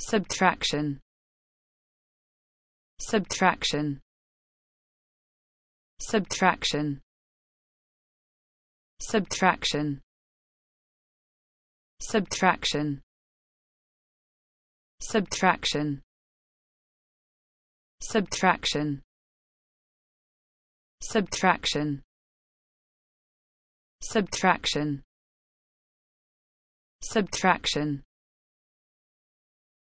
subtraction subtraction subtraction subtraction subtraction subtraction subtraction subtraction subtraction subtraction